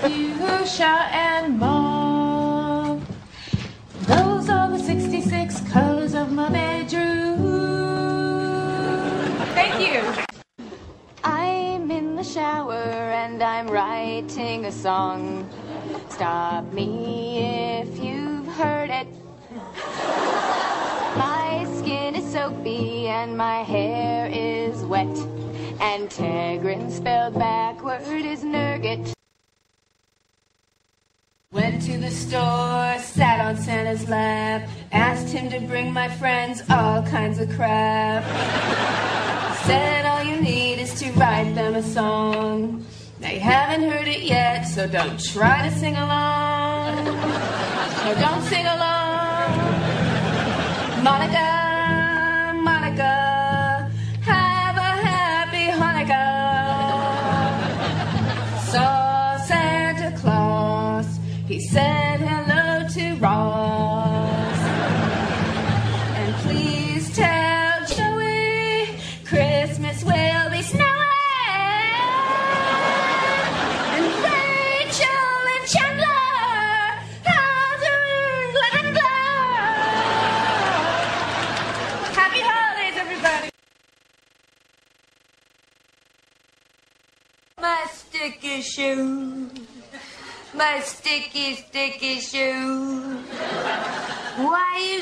fuchsia and mauve. Those are the 66 colors of my bedroom. Thank you. I'm in the shower and I'm writing a song. Stop me if you've heard it. My skin is soapy and my hair is wet. And Tegrin spelled backward is Nirget. To the store, sat on Santa's lap, asked him to bring my friends all kinds of crap. Said all you need is to write them a song. They haven't heard it yet, so don't try to sing along. So don't sing along. Monica, hello to Ross. And please tell Joey Christmas will be snowing. And Rachel and Chandler are doing lavender. Happy holidays, everybody. My sticky shoe. My sticky, sticky shoes. Why you